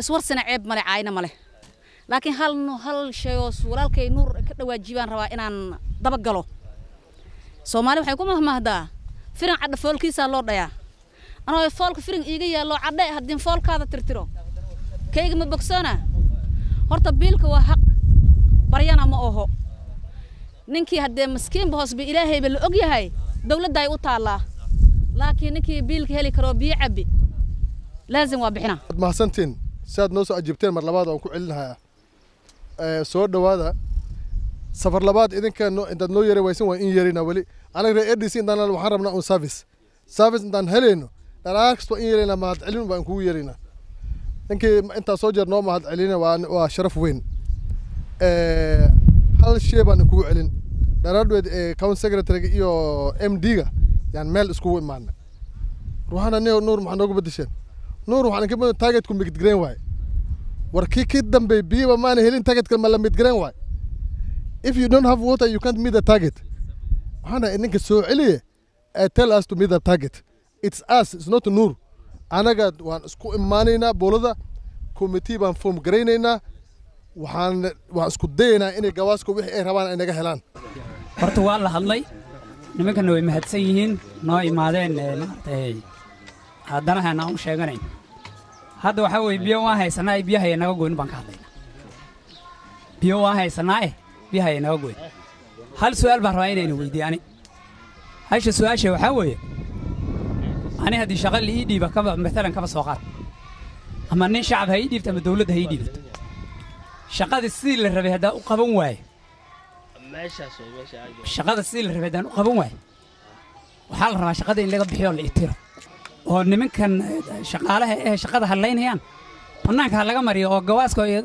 iswarsina ceeb male caayna male laakiin hal hal shay oo walaalkay nuur ka dhawaajibaan rabaa inaan dabagalo soomaali waxay ku mahmahdaa firin cadha foolkiisaa loo dhayaa. Anoo foolka firin iiga yaallo cadhe haddii foolkaada tirtiro. Kayga ma bogsoona? Horta biilka waa xaq baryana ma oho. Ninkii haddee maskiinba hoosba ilaahayba la og yahay dowladdaay u taallaa. Laakiin ninkii biilka heli karoo biyo cabbi laazim waa bixina. Ad mahadsantiin si aad noo soo ajibteen mar labaad waan ku celinahayaa soo dhowaada safar labaad idinka intaad noo yara waysan waan in yarina weli. Anaga reer adc intaan waxaan rabnaa un service. Service intaan helayno dhalaal kasta in yarayna mahad celin baan kugu yarayna. Ninkii intaa soo jeer noo mahad celina waa waa sharaf weyn. Hal shay baan kugu celin. Dharaadweed county secretary iyo m d-ga yaan meel iskugu imaana ruuxana ni nuur maxaa noogu bedesheen nuur waxaan ka badan targetku midgrain waaye war kii kii dambe biyaba maana helin targetka ma la midgrain waaye if you don't have water you can't meet the target. Waxaana ninka soo celiye tell us to meet the target. It's us it's not nuur anaga waan isku imaanaynaa boolada committee baan form garaynaynaa. Waxaan waan isku dayaynaa inay gawaaska wixii ay rabaan ay naga helaan. Horta waa la hadlay. Nimankana way mahadsan yihiin noo imaadeen maaragtay haddana haana u sheeganayn. Hadda waxaa weeye biyo waan haysanaa biyahaya naga goyn baan ka hadlaynaa. Biyo waan haysanaa eh biyahaya naga goyn. Hal su'aal baan rabaa inayna weydiiye ani. Hasha su'aasha waxaa weeye ani haddii shaqa la ii dhiiba kaba maalan kaba soo qaad. Ama nin shacab ha ii dhiibto ama dawladda ha ii dhiibato shaqadii sidii la rabay haddaan u qaban waaye. Shaqada sidii la rabay haddaan u qaban waaye. Waxaa la rabaa shaqada in laga bixiyo la itiro oo nimankan shaqaalaha ee shaqada hadlaynayaan. Bannaanka ha laga mariyo oo gawaaska iyo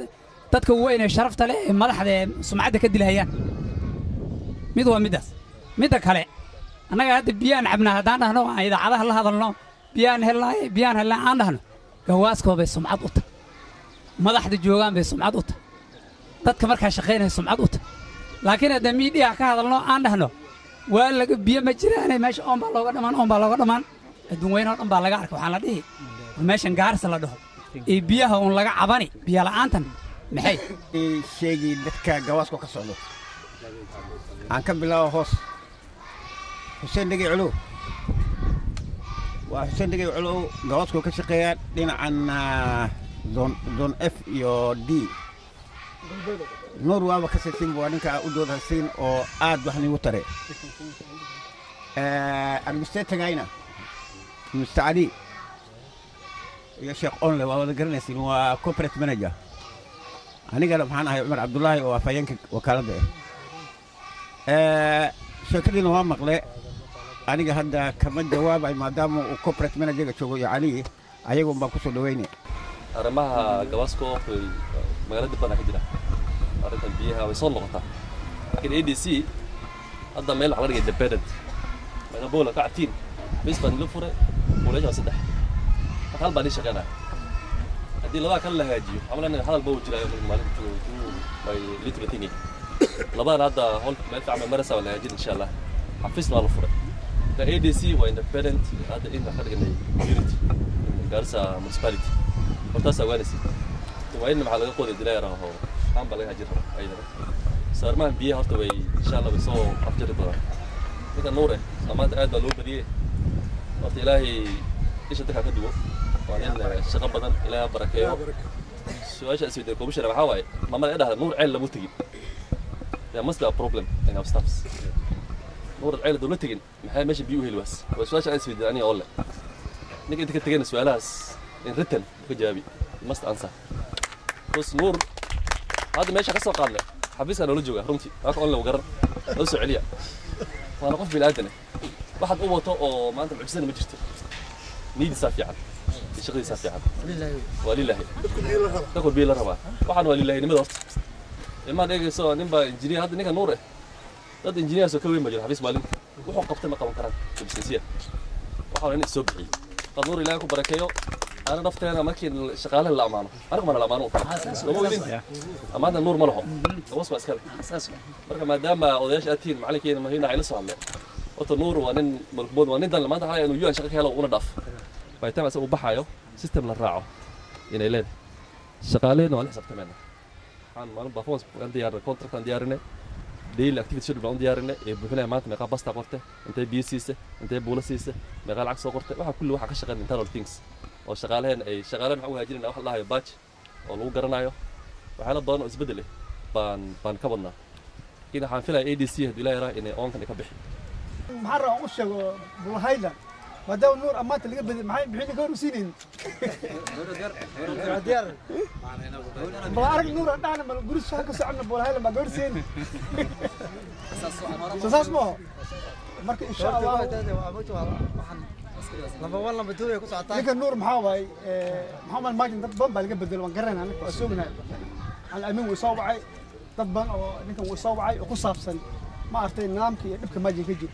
dadka weyn ee sharafta leh ee madaxda ee sumcadda ka dilahayaan. Mid waa middaas. Midda kale annaga hadda biyaan cabnaa haddaan dhahno aan idaacadaha la hadalno biyaan helnaaye biyaan helnaa aan dhahno gawaaskoo bay sumcad u tahay madaxda joogaan bay sumcad u tahay dadka markaa shaqaynaya sumcad u tahay laakiin haddaan miidhiya ka hadalno aan dhahno waa laga biyo ma jiraane meesha oon baa looga dhammaan oon baa looga dhammaan adduun weyn oo dhan baa laga arkay waxaan la dhihi meeshan gaarisa la dhaho. Ee biyaha uun laga cabani biyo la'aantan maxay sheegii dadka gawaasko ka socdo aan ka bilaabo hoos. Xuseen dhegey culow. Waa xuseen dhegey culow gawaasko ka shaqeeyaa dhinacan zon zon f iyo d. Nuur waaba ka saysin waa ninka u dooda siin oo aad wax nigu tare. Administratagayna mr ali iyo sheekh onle waa wada garanaysin waa corporate manager. Anigana maxaan ahay cumar cabdullaahi oo afhayeenka wakaaladda ah sheekadiina waa maqle. Aniga hadda kama jawaabay maadaama uu corporate managerga joogo iyo cali ayagun baan ku soo dhaweyne arrimaha gabaasko way magaalada badan ka jira. Arrintan biyaha way soo noqotaa laakiin a d c hadda meel waxa la dhigay dependent. Magabola ka catiin bes baan ilo fure buuleyash waa saddex marka hal baan ii shaqeynaya haddii labaha kale la hagaajiyo amalan hadal ba uu jiraayo maalinta by little thing labadan hadda howl meel fiican bay maraysaa waa la hagaajin insha allah xafiisna waa la furay marka a d c waa independent hadda inta ka dhiganay unity garissa municipality. hortaas ogaanaysa waa in maxaa laga qoday dilaayar oo aan baa laga hajin raba ayadana saarmahan biyaha horta way insha allah way soo afjari doonaan ninka nuure amaanta aad baa loo badiyey horta ilaahay isha dadka ka duwo waa nin shaqo badan ilaaha barakeeyo su-aasha isweydiin commissioner waxaa waaye mamada dhahda nuur ceel lamu tegin there must be a problem in our staffs nuur ceel dawla tegin maxay meesha biyo u heli waas waa su-aasha aan isweydiin aniga ole ninka inta ka tegayna su-aalahaas in written ka jawaabi must answer bas nuur hadda meesha ka soo qaadnay xafiiskaa noola jooga runtii waaka onle garan noo soo celiya waana qof bini'aadane واحد اوتو أو ما انت معجزه ما جبتها نيدي صافي عاد شغلي صافي عاد ولله ولله تاكل بيه الرهبة تاكل بيه الرهبة واحد ولله. نمد ارت إما ديك سو نمبا انجيني هذا نيكا نوري. هذا انجيني سو كوين مجرى حبيس مالي. وحو قبطي ما قبل كران. سبسيسية واحد ولله سو بحي قد نوري لايكو بركيو. أنا نفتي أنا مكين شغالة الامانة أنا كمان الأمانة. أمانة النور مالهم اوصوا أسكال. بركة ما دام اوضياش أتين. معلي ما هينا عيلسوا عمي وتو نور وانن مركبون وانن دل ما ده إنه يو أنشق هلا ونضاف بايتم أسوي بحايو سيستم للراعو يعني لين shaqaalehena waan la xisaabtamayna waxaan maalin performance aan diyaarinay contract aan diyaarinay daily activity schedule baan u diyaarinay ee buuxinaya maanta meeqaa basta qorte intay biyo siisa intay buulo siisa meeqaa lacag soo qortay waxa kulli waxa ka shaqeyn internal things oo shaqaaleheen ay shaqaalehen waxaan u hagaajinayna wax la dhahayo batch oo lagu garanayo waxyaala badan oo isbeddel eh baan baan ka badnaa laakiin waxaan filaya a d c hadduu ilaa yaraa inay oonkan ka bixi maxaan rabaa u sheego bulhayland maadaama nuur ammaanta laga beday maxay bixin ka horsiinayn bal arag nuur aan dhahna mal guris waxaan ka soconna bulhayland baa gaorsiin soo saas ma aho marka insha allah ninka nuur maxaa waaye maxaa maan maajin dad badan baa laga bedelo waan garanayna anaga waa soognaa alamiin wuu soo wacay dad badan oo ninkan wuu soo wacay oo ku saabsan ma artay nidaamka iyo dhibka maajin ka jiro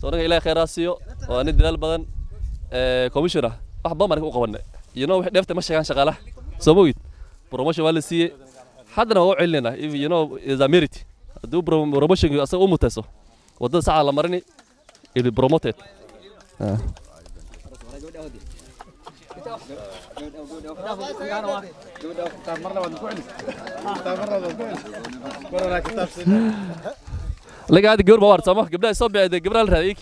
so anaga ilahay khayraa siiyo waa nin dadaal badan commissioner wax badan baan u qabanay know wixii dheefta ma sheegaan shaqaalaha soo mogid promotion waa la siiyey haddana waa u celinaynaa if you know is a merit haddii promotion asaga u mutayso waddada saca la marini it be promoted Laga hada gabar baa waar sooma gabdhaha soo bixi gabdhaha la raadiyay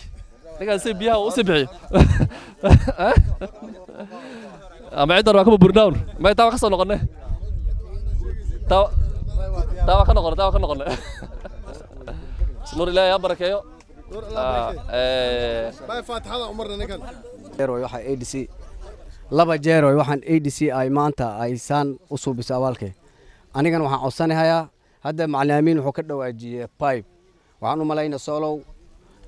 laga si biyaha u sii bixiyo ama cidan waa kama burnown ma taa ka soo noqonay taa taa waa ka noqonay taa waa ka noqonay nuur ilaahay ha barakeeyo waxa ADC laba jeeroy waxaan ADC ay maanta ay saan u suubiso abaalkee anigana waxaan waxaan u malaynaa solow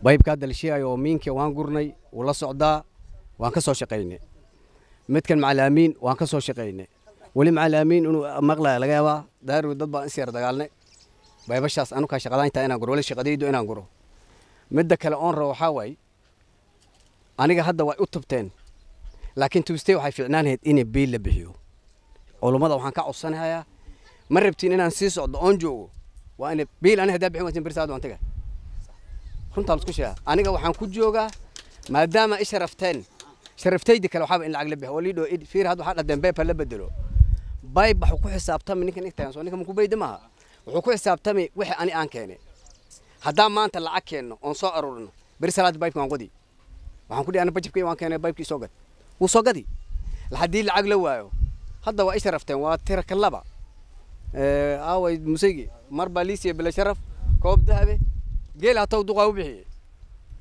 baybka hadda la sheegayo oo miinkii waan gurnay wuu la socdaa waan ka soo shaqaynay midkan macalimiin waan ka soo shaqaynay weli macalimiin inuu maqlaya laga yaabaa daarow dad baan is dagaalnay. Baybashaas anukaa shaqadayntaa inaan guro weli shaqadaydu inaan guro. Midda kale oon waxaa waaye aniga hadda way u tubteen. Laakiin tuustay waxay fiicnaan lahayd inay biil la bixiyo. Culummada waxaan ka codsanahayaa ma rabtiin inaan sii socdo oon joogo. Waa ina biil aniga haddaa bixin waysin berisaad waan taga runtaa lasku sheega aniga waxaan ku joogaa maadaama i sharafteen. Sharaftaydi kale waxaaba in lacag la bixiyo oo liidho fiir hadda waxaa dhahdeen beepa la bedelo. Bayb waxuu ku xisaabtami ninkan intaan soo ninka maku bayda maaha. Wuxuu ku xisaabtami wixii ani aan keenay. Haddaan maanta lacag keenno oon soo aruurino beri salaada baybka waan qodi. Waxaan ku dhihi ana bajabkay waan keenay baybkii soo gad wuu soo gadi. Haddii lacag la waayo hadda waa isha rafteen waa tira ka laba aaway musaygi mar baa liisiya bila sharaf koob dahabe geel hataw duqaa u bixiyey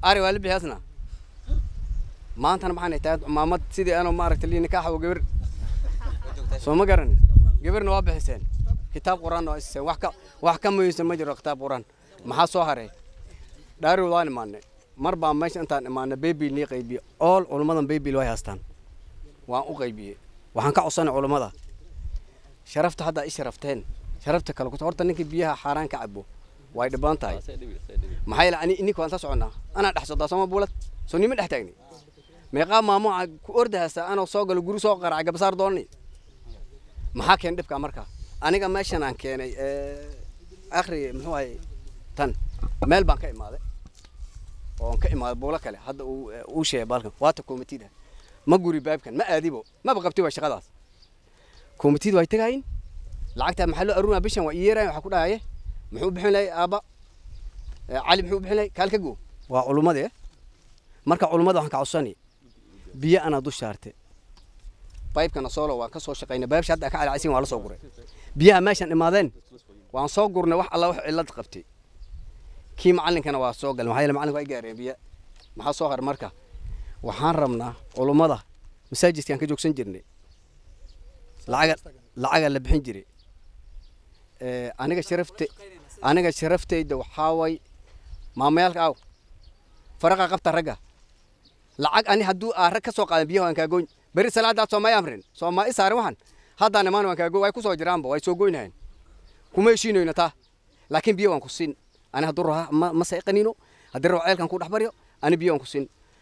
ari waa la bixi asna maantana maxaan tahay cumaamad sidii anoo maaragta lii nikaaxa gabar soo ma garan gabarna waa bixiseen kitaab quraan waa isiseen wax ka wax ka muhiimsan ma jiro kitaab quraan maxaa soo haray dhaariw waan imaanay mar baa meesha intaan imaanay baybil nii qaybiye ool culummadan baybil way haystaan waan u qaybiyey waxaan ka codsanay culummada sharafta haddaa i sharafteen sharafta kale horta ninkii biyaha xaaraan ka cabo way dhibaan tahay maxaa yeele ani ininka waan sa soconnaa anaa dhex socdaa sooma buulad soo nima dhex taagni meeqaa maamo ku ordahaysa anoo soo galo guri soo qaracay gabasaar doonni maxaa keen dhibkaa marka aniga meeshan aan keenay akhri muxuu ahay tan meel baan ka imaaday oon ka imaaday buulo kale hadda uu sheegay baalkan waata komitida ma guri baabkan ma aadibo maba qabti waa shaqadaas komitida way tagaayin lacagtaa maxaa loo aruunaa bishan waa iyeerayan waxaa ku dhahaye muxuu bixin lahay aabba? Cali muxuu bixin lahay kaalka go waa culummadee marka culummada waxaan ka codsani biyo anaa dush saarte baybkana soolo waan ka soo shaqaynay baybsha hadda ka calacaysin waa la soo guray. Biyaha meeshan imaadeen waan soo gurnay wax alla wax cillad qabtay. Kii macallinkana waa soo galay. Maxaa yeele macallinka waa gaareen biyo. Maxaa soo har marka? Waxaan rabnaa culummada masaajidkaan ka joogsan jirnay. Lacaga lacaga la bixin jiray. Aniga sharafte aniga sharaftayda waxaa way maamayaalka aw. Faraqa qabta ragga. Lacag ani hadduu aa rag ka soo qaadan biyaha waan kaa goyn. Beri salaadaad soomay amrin. Soomaa i saarin waxan haddaan imaan waan kaago way ku soo jiraanba way soo goynahayn kuma heshiinoyna taa. Laakiin biyo waan ku siin. Ani hadduu raha ma sayqanino haddii rabo ceelkan ku dhex baryo ani biyo waan ku siin